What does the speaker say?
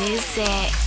music.